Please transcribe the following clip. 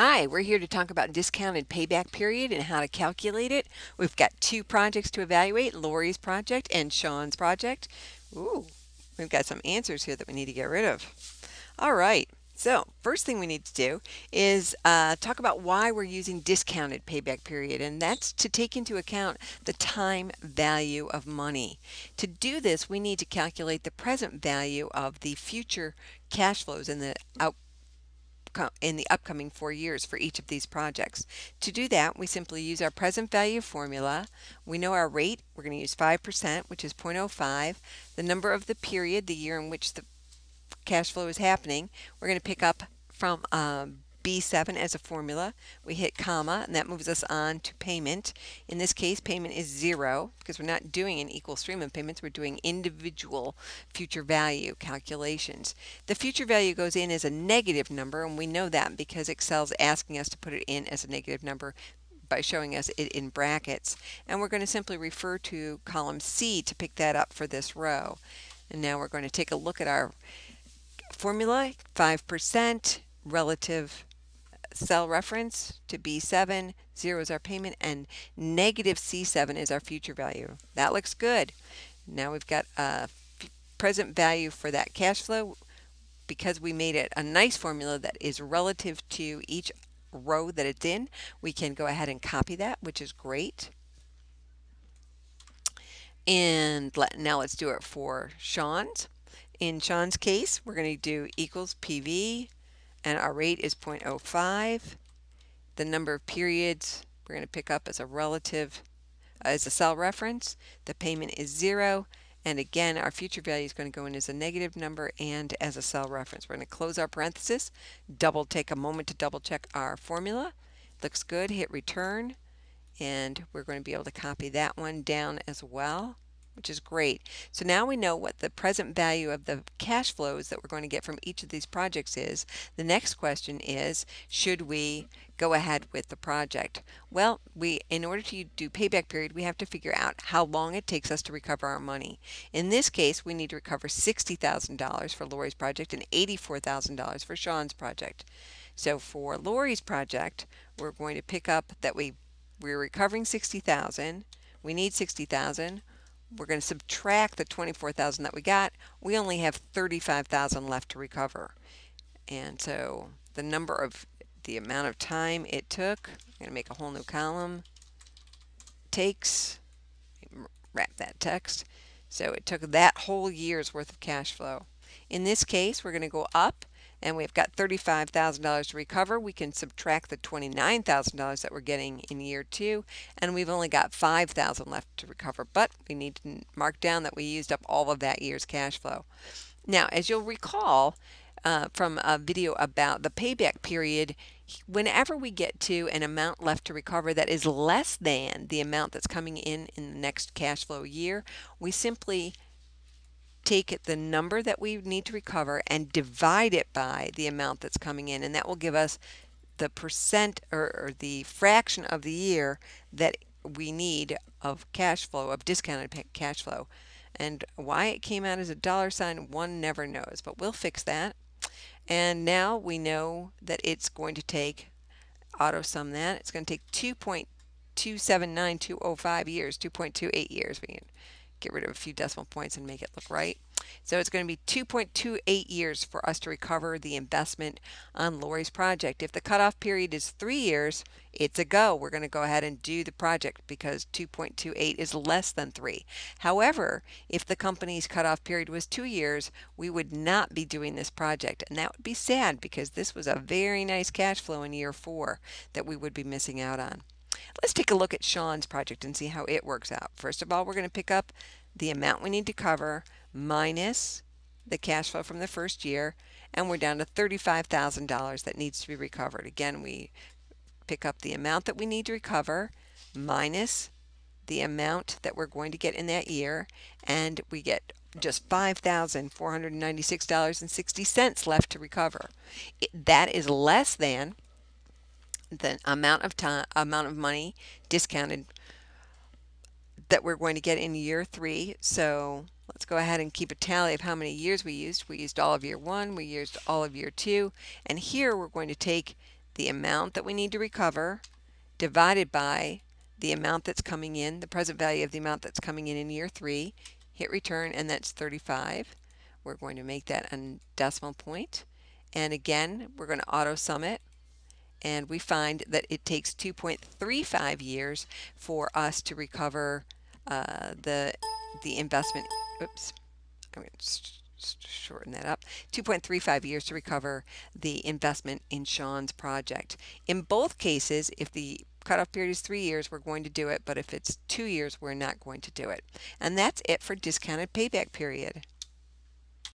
Hi, we're here to talk about discounted payback period and how to calculate it. We've got two projects to evaluate, Lori's project and Sean's project. Ooh, we've got some answers here that we need to get rid of. All right, so first thing we need to do is uh, talk about why we're using discounted payback period, and that's to take into account the time value of money. To do this, we need to calculate the present value of the future cash flows and the out in the upcoming four years for each of these projects. To do that, we simply use our present value formula. We know our rate, we're going to use 5%, which is 0.05. The number of the period, the year in which the cash flow is happening, we're going to pick up from um, B7 as a formula. We hit comma, and that moves us on to payment. In this case, payment is zero because we're not doing an equal stream of payments. We're doing individual future value calculations. The future value goes in as a negative number, and we know that because Excel's asking us to put it in as a negative number by showing us it in brackets. And we're going to simply refer to column C to pick that up for this row. And now we're going to take a look at our formula, 5% relative cell reference to B7, 0 is our payment, and negative C7 is our future value. That looks good. Now we've got uh, a present value for that cash flow because we made it a nice formula that is relative to each row that it's in. We can go ahead and copy that, which is great. And let, now let's do it for Sean's. In Sean's case, we're going to do equals PV and our rate is 0.05. The number of periods we're going to pick up as a relative, uh, as a cell reference. The payment is zero. And again, our future value is going to go in as a negative number and as a cell reference. We're going to close our parenthesis, double take a moment to double check our formula. Looks good, hit return, and we're going to be able to copy that one down as well which is great. So now we know what the present value of the cash flows that we're going to get from each of these projects is. The next question is, should we go ahead with the project? Well, we in order to do payback period, we have to figure out how long it takes us to recover our money. In this case, we need to recover $60,000 for Lori's project and $84,000 for Sean's project. So for Lori's project, we're going to pick up that we we're recovering 60,000. We need 60,000 we're going to subtract the 24,000 that we got. We only have 35,000 left to recover. And so the number of the amount of time it took, I'm going to make a whole new column, takes, wrap that text. So it took that whole year's worth of cash flow. In this case, we're going to go up and we've got $35,000 to recover, we can subtract the $29,000 that we're getting in year two, and we've only got 5,000 left to recover, but we need to mark down that we used up all of that year's cash flow. Now, as you'll recall uh, from a video about the payback period, whenever we get to an amount left to recover that is less than the amount that's coming in in the next cash flow year, we simply take the number that we need to recover and divide it by the amount that's coming in and that will give us the percent or, or, the fraction of the year that we need of cash flow of discounted cash flow. And why it came out as a dollar sign one never knows but we'll fix that. And now we know that it's going to take auto sum that it's going to take 2.279205 years 2.28 years get rid of a few decimal points and make it look right. So it's going to be 2.28 years for us to recover the investment on Lori's project. If the cutoff period is three years, it's a go. We're going to go ahead and do the project because 2.28 is less than three. However, if the company's cutoff period was two years, we would not be doing this project. And that would be sad because this was a very nice cash flow in year four that we would be missing out on. Let's take a look at Sean's project and see how it works out. First of all, we're going to pick up the amount we need to cover minus the cash flow from the first year, and we're down to $35,000 that needs to be recovered. Again, we pick up the amount that we need to recover minus the amount that we're going to get in that year, and we get just $5,496.60 left to recover. It, that is less than the amount of time amount of money discounted that we're going to get in year three so let's go ahead and keep a tally of how many years we used we used all of year one we used all of year two and here we're going to take the amount that we need to recover divided by the amount that's coming in, the present value of the amount that's coming in in year three, hit return, and that's 35. We're going to make that a decimal point. And again, we're going to auto sum it. And we find that it takes 2.35 years for us to recover uh, the the investment. Oops, I'm going to shorten that up. 2.35 years to recover the investment in Sean's project. In both cases, if the cutoff period is three years, we're going to do it. But if it's two years, we're not going to do it. And that's it for discounted payback period.